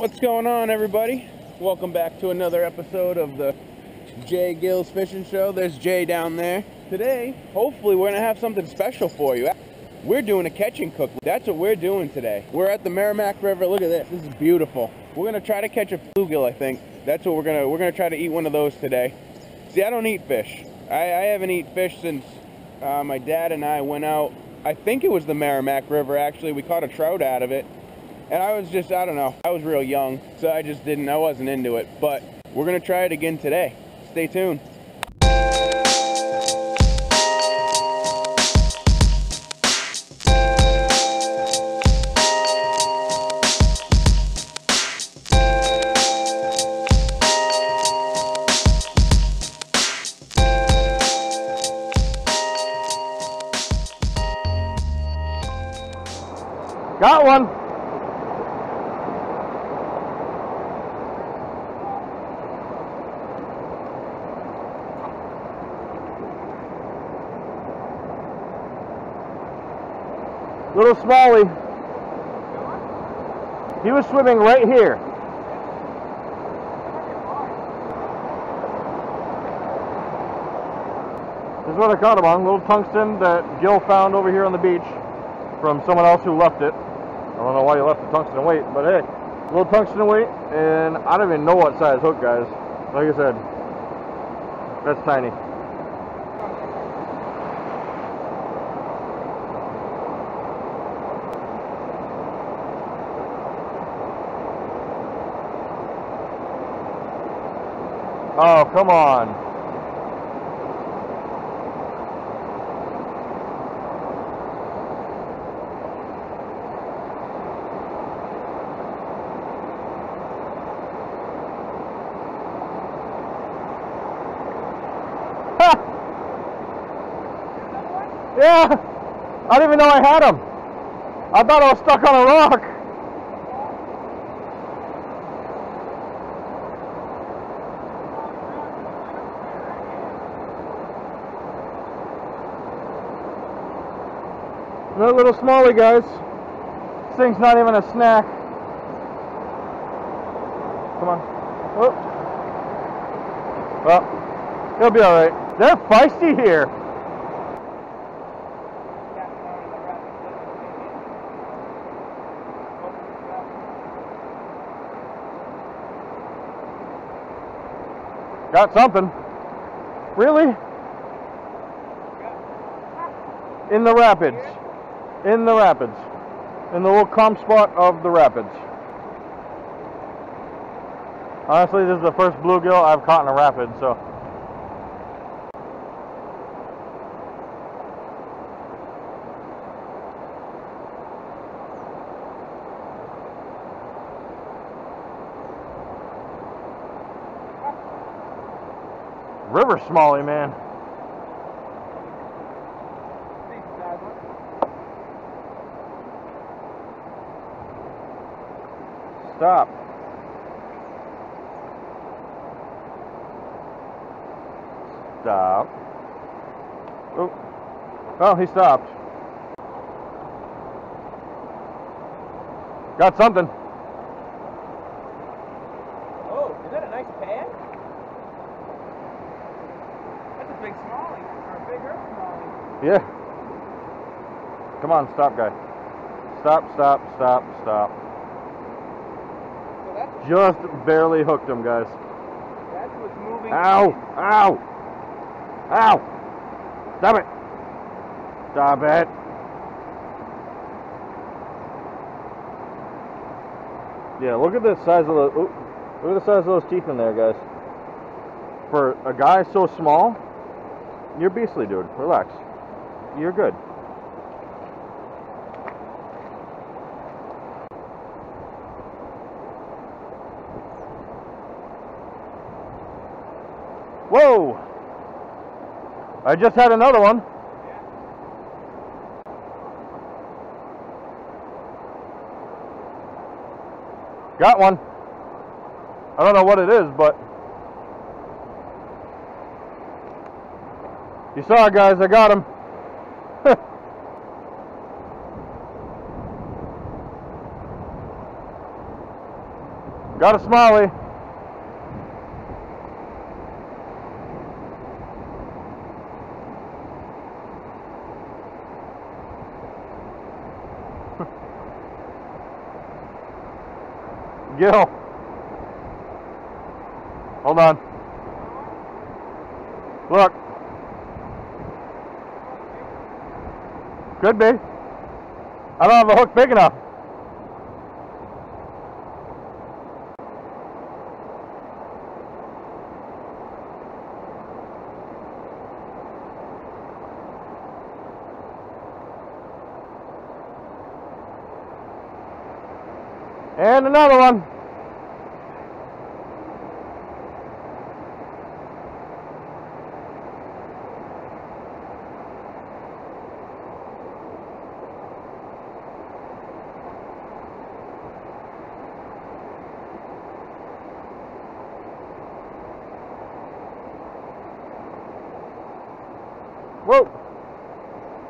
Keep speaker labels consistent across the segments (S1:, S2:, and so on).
S1: What's going on, everybody? Welcome back to another episode of the Jay Gills Fishing Show. There's Jay down there. Today, hopefully, we're going to have something special for you. We're doing a catch and cook. That's what we're doing today. We're at the Merrimack River. Look at this. This is beautiful. We're going to try to catch a bluegill, I think. That's what we're going to we're going to try to eat one of those today. See, I don't eat fish. I, I haven't eaten fish since uh, my dad and I went out. I think it was the Merrimack River, actually. We caught a trout out of it. And I was just, I don't know, I was real young, so I just didn't, I wasn't into it. But we're going to try it again today. Stay tuned.
S2: Got one. Little smallie. He was swimming right here. This is what I caught him on. Little tungsten that Gil found over here on the beach from someone else who left it. I don't know why you left the tungsten weight, but hey, little tungsten weight, and I don't even know what size hook, guys. Like I said, that's tiny. Oh, come on. Yeah, I didn't even know I had him. I thought I was stuck on a rock. Another little smallie, guys. This thing's not even a snack. Come on. Oh. Well, he'll be all right. They're feisty here. Got something. Really? In the rapids. In the rapids. In the little calm spot of the rapids. Honestly, this is the first bluegill I've caught in a rapid, so. River smallie, man. Stop. Stop. Oh. Oh, he stopped. Got something.
S1: Oh, is that a nice pad? That's a big smallie, or a bigger smallie.
S2: Yeah. Come on, stop, guy. Stop, stop, stop, stop. Just barely hooked him, guys.
S1: that's what's moving.
S2: Ow! Ow! Ow! Stop it! Stop it! Yeah, look at the size of the ooh, look at the size of those teeth in there, guys. For a guy so small, you're beastly, dude. Relax. You're good. Whoa! I just had another one. Got one. I don't know what it is, but you saw it, guys. I got him. Got a smiley. Gil. Hold on. Look. Could be. I don't have a hook big enough. And another one. Whoa.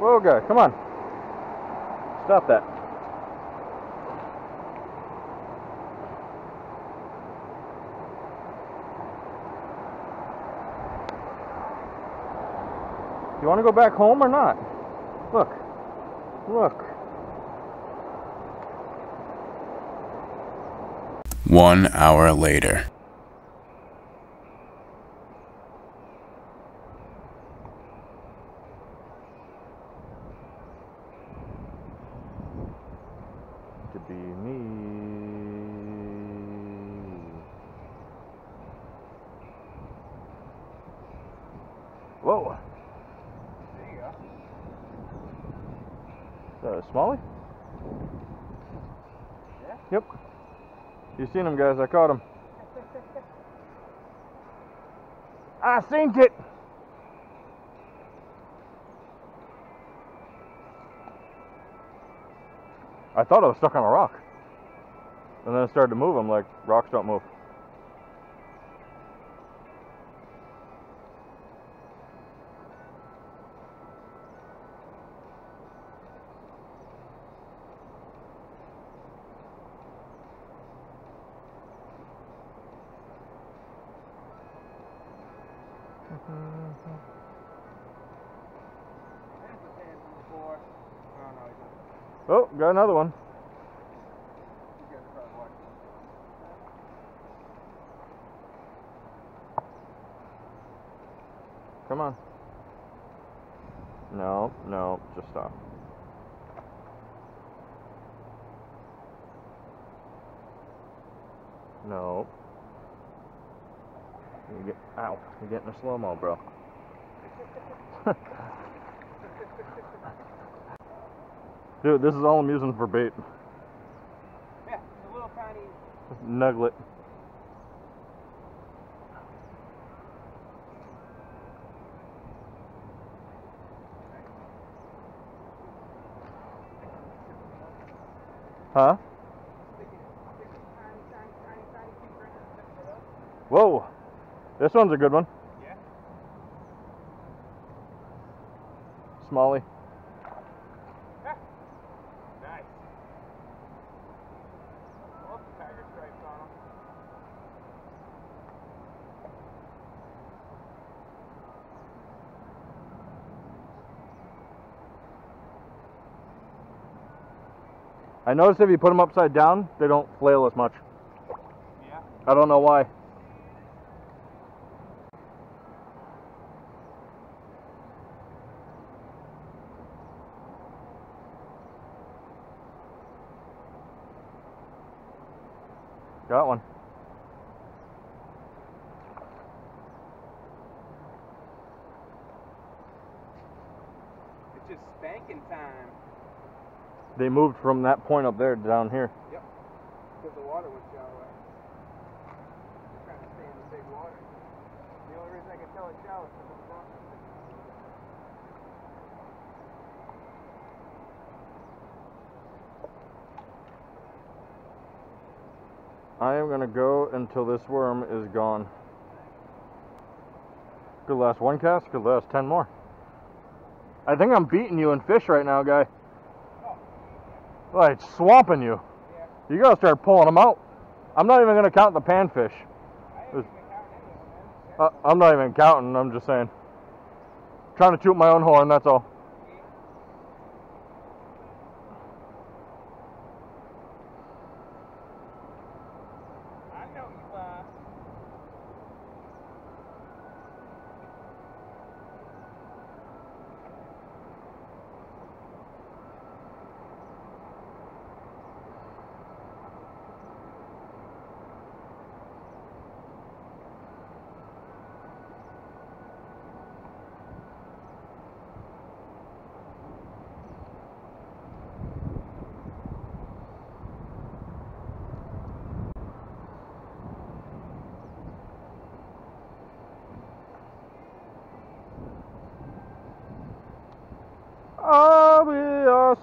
S2: Whoa, guy, come on. Stop that. You want to go back home or not? Look. Look.
S3: One hour later.
S2: Be me. Whoa.
S3: There you go.
S2: Is that a smallie?
S3: Yeah.
S2: Yep. You seen him, guys? I caught him. I seen it. I thought I was stuck on a rock. And then it started to move. I'm like, rocks don't move.
S3: There's the sand from before. Oh no, he's not.
S2: Oh, got another one. Come on. No, no, just stop. No. You get, ow, you're getting a slow mo, bro. Dude, this is all I'm using for bait.
S3: Yeah, a little tiny.
S2: Nuglet. Huh? Whoa. This one's a good one.
S3: Yeah.
S2: Smallie.
S3: Nice. Oh, tiger stripes on him.
S2: I noticed if you put them upside down, they don't flail as much.
S3: Yeah.
S2: I don't know why. Got one.
S3: It's just spanking time.
S2: They moved from that point up there down here.
S3: Because the water went shallow. They're trying to stay in the big water. The only reason I can tell it's shallow is because it's.
S2: I am gonna go until this worm is gone. Could last one cast, could last ten more. I think I'm beating you in fish right now, guy. Like swamping you.
S3: Yeah.
S2: You gotta start pulling them out. I'm not even gonna count the panfish. Uh, I'm not even counting. I'm just saying. Trying to toot my own horn. That's all.
S1: I know you are.
S2: All we are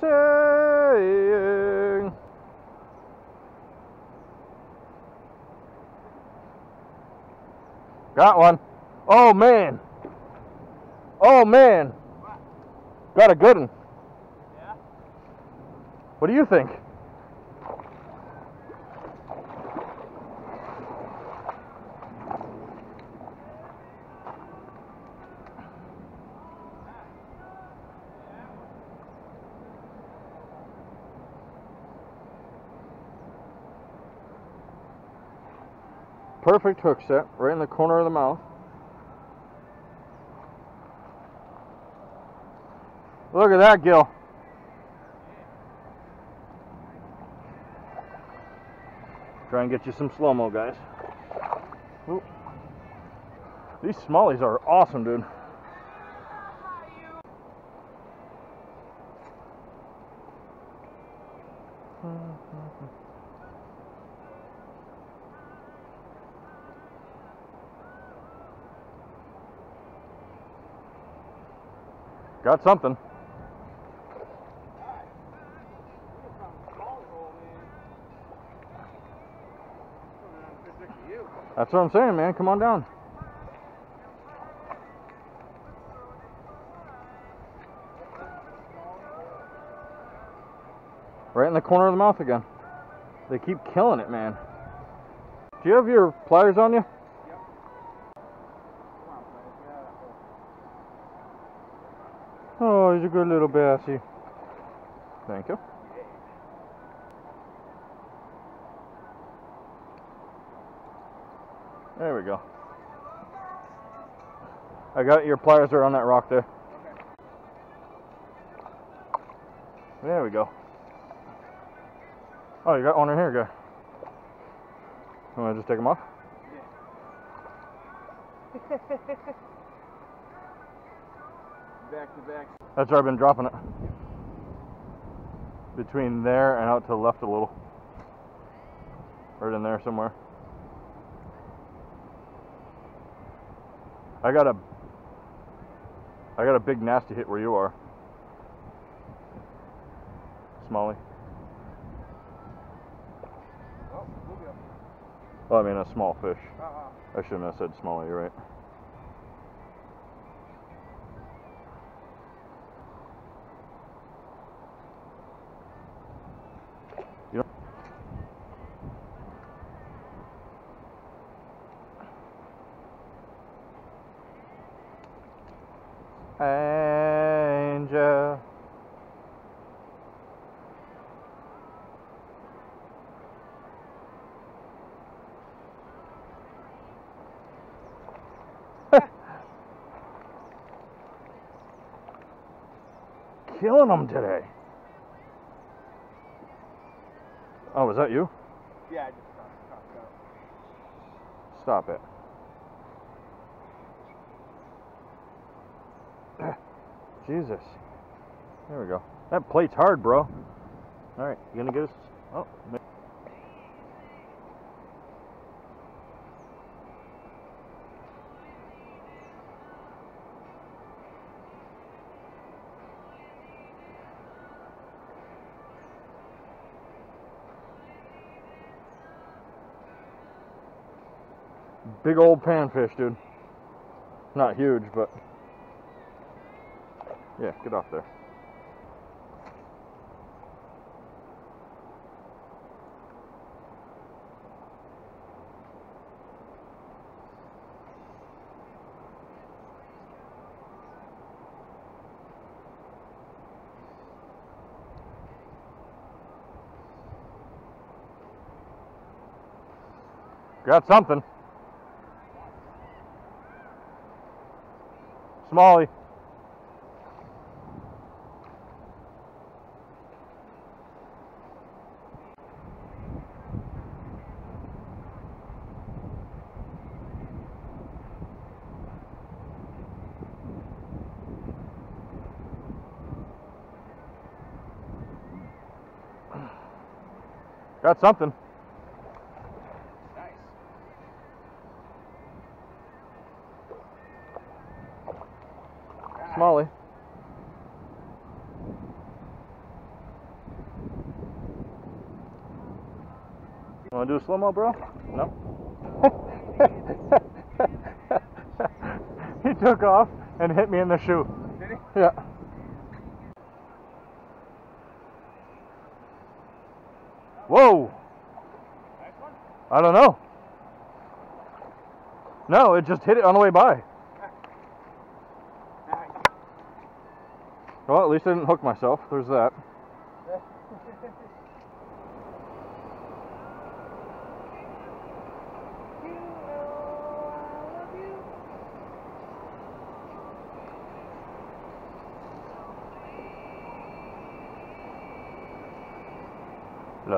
S2: saying. Got one. Oh man. Oh man. Got a good one.
S1: Yeah?
S2: What do you think? Perfect hook set, right in the corner of the mouth. Look at that, Gil. Try and get you some slow mo, guys. Ooh. These smallies are awesome, dude. Got something. That's what I'm saying, man. Come on down. Right in the corner of the mouth again. They keep killing it, man. Do you have your pliers on you? Oh, he's a good little bassy. Thank you. There we go. I got your pliers are on that rock there. There we go. Oh, you got one in here, guy. You want to just take them off?
S1: Back to back.
S2: That's where I've been dropping it. Between there and out to the left a little. Right in there somewhere. I got a I got a big nasty hit where you are. Smallie.
S1: Oh. Well,
S2: I mean a small fish.
S1: Uh-huh.
S2: I shouldn't have said smallie, you're right. You know, Angel. Killing them today. Oh, was that you?
S1: Yeah, I just out.
S2: Stop it. Jesus. There we go. That plate's hard, bro. All right, you gonna get us? Oh, big old panfish, dude. Not huge, but yeah, get off there. Got something. Smallie. Got something.
S1: Nice.
S2: Smallie. Want to do a slow mo, bro? No. he took off and hit me in the shoe.
S1: Did he?
S2: Yeah. Whoa!
S1: Nice one.
S2: I don't know. No, it just hit it on the way by. Well, at least I didn't hook myself. There's that.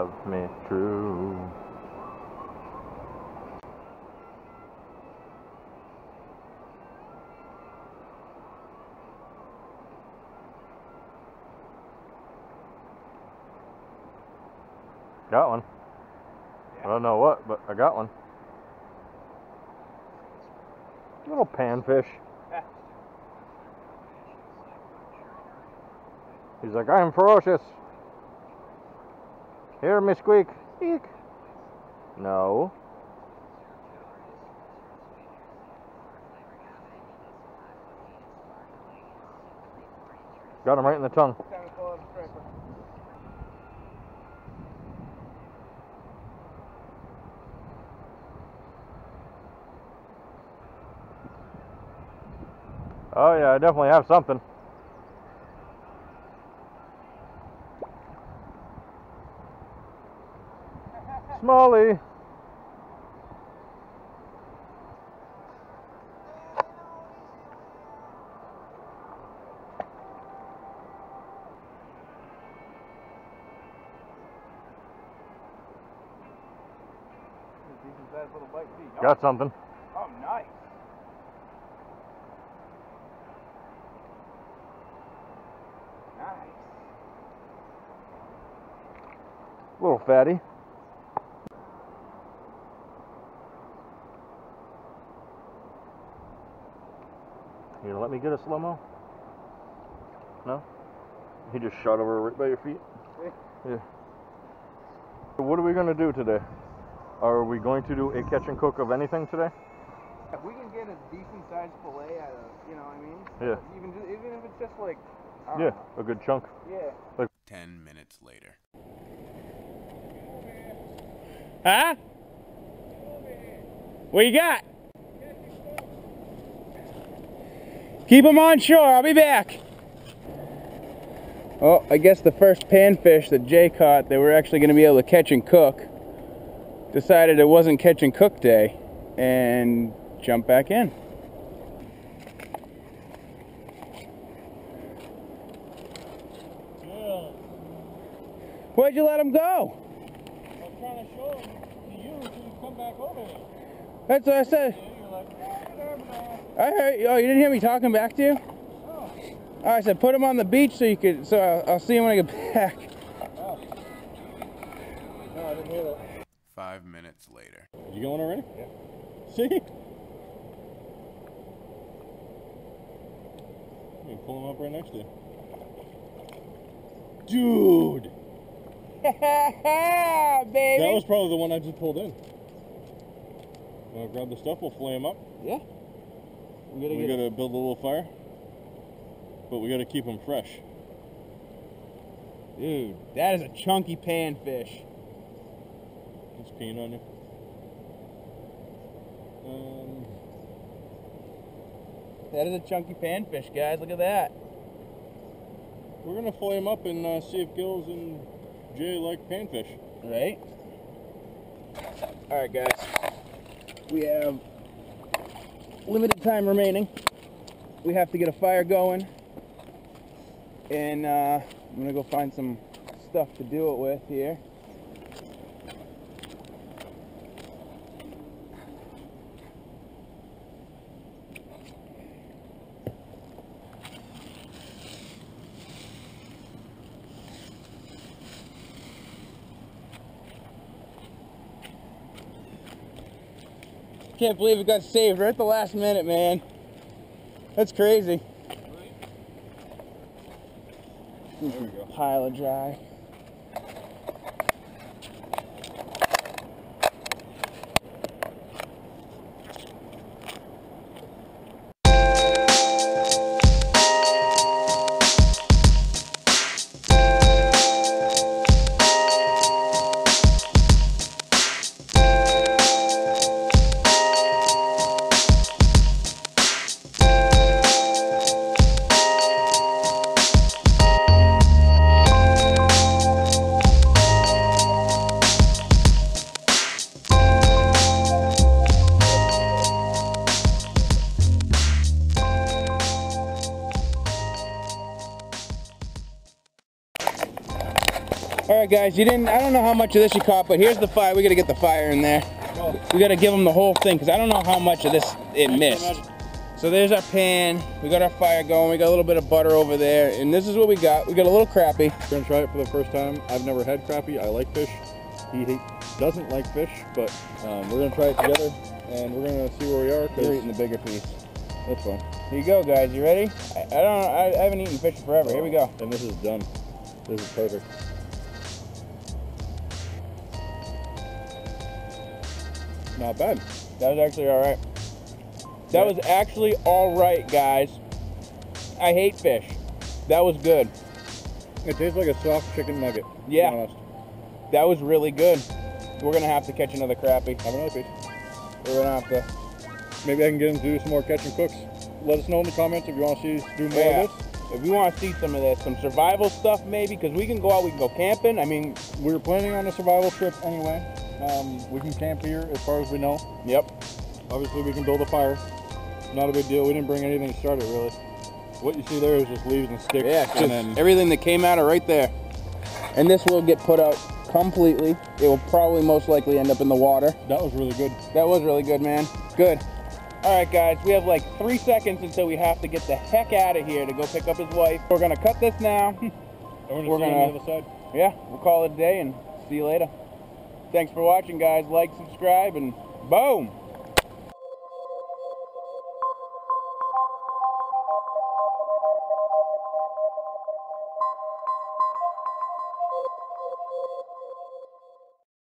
S2: Love me true. Got one. I don't know what, but I got one. Little panfish. He's like, I am ferocious. Here, Miss Squeak. Eek. No. Got him right in the tongue. Oh yeah, I definitely have something. Smallie.
S1: Decent sized little bite too.
S2: Got something.
S1: Oh, nice. Nice.
S2: Little fatty. Gonna let me get a slow mo? No? He just shot over right by your feet? Yeah. So what are we gonna do today? Are we going to do a catch and cook of anything today?
S1: If we can get a decent sized fillet out of, you know what I mean?
S2: Yeah.
S1: Even even if it's just like, I
S2: Yeah,
S1: know.
S2: a good chunk.
S1: Yeah.
S4: Like Ten minutes later.
S1: Huh? What you got? Keep them on shore. I'll be back. Oh, I guess the first panfish that Jay caught, that we're actually going to be able to catch and cook. Decided it wasn't catch and cook day, and jumped back in. Where'd you let him go?
S5: I'm trying to show him to you to come back over here.
S1: That's what I said.
S5: And you're like, "Ah, whatever, man."
S1: I heard. Oh, you didn't hear me talking back to you?
S5: Oh,
S1: Oh, I said put him on the beach so you could. So I'll, I'll see him when I get back.
S5: oh. No, I didn't hear that.
S4: Five minutes later.
S5: You going already? Yeah. See? You can pull him up right next to you. Dude!
S1: Baby.
S5: That was probably the one I just pulled in. Wanna grab the stuff? We'll flay him up.
S1: yeah. We gotta
S5: We gotta build a little fire. But we gotta keep them fresh.
S1: Dude, that is a chunky panfish.
S5: It's peeing on you. Um,
S1: That is a chunky panfish, guys. Look at that.
S5: we're gonna flay him up and uh, see if Gills and Jay like panfish.
S1: Right. All right, guys. We have limited time remaining. We have to get a fire going. And uh, I'm gonna go find some stuff to do it with here. Can't believe it got saved right at the last minute, man. That's crazy.
S5: We go.
S1: Pile of dry. Right, guys. You didn't. I don't know how much of this you caught, but here's the fire. We gotta get the fire in there. We gotta give them the whole thing because I don't know how much of this it missed. So there's our pan. We got our fire going. We got a little bit of butter over there, and this is what we got. We got a little crappie.
S5: We're gonna try it for the first time. I've never had crappie. I like fish. He, he doesn't like fish, but um, we're gonna try it together, and we're gonna see where we are. Cause
S1: You're eating the bigger piece.
S5: that's fine.
S1: Here you go, guys. You ready? I, I don't. I, I haven't eaten fish forever. Here we go.
S5: And this is done. This is perfect. Not bad.
S1: That was actually all right. That was actually all right, guys. I hate fish. That was good.
S5: It tastes like a soft chicken nugget.
S1: Yeah. That was really good. We're gonna have to catch another crappie.
S5: Have another piece.
S1: We're gonna have to.
S5: Maybe I can get him to do some more catch and cooks. Let us know in the comments if you want to see us do more
S1: Yeah.
S5: of this.
S1: If you want to see some of this, some survival stuff maybe, because we can go out, we can go camping. I mean,
S5: We were planning on a survival trip anyway. Um, we can camp here as far as we know.
S1: yep.
S5: Obviously, we can build a fire. Not a big deal. We didn't bring anything started really. What you see there is just leaves and sticks.
S1: Yeah,
S5: and then
S1: everything that came out of right there. And this will get put out completely. It will probably most likely end up in the water.
S5: that was really good.
S1: That was really good, man. Good. All right, guys, we have like three seconds until we have to get the heck out of here to go pick up his wife. We're gonna cut this now.
S5: We're gonna
S1: We're gonna-
S5: on the other side.
S1: yeah, we'll call it a day and see you later. Thanks for watching, guys. Like, subscribe, and boom.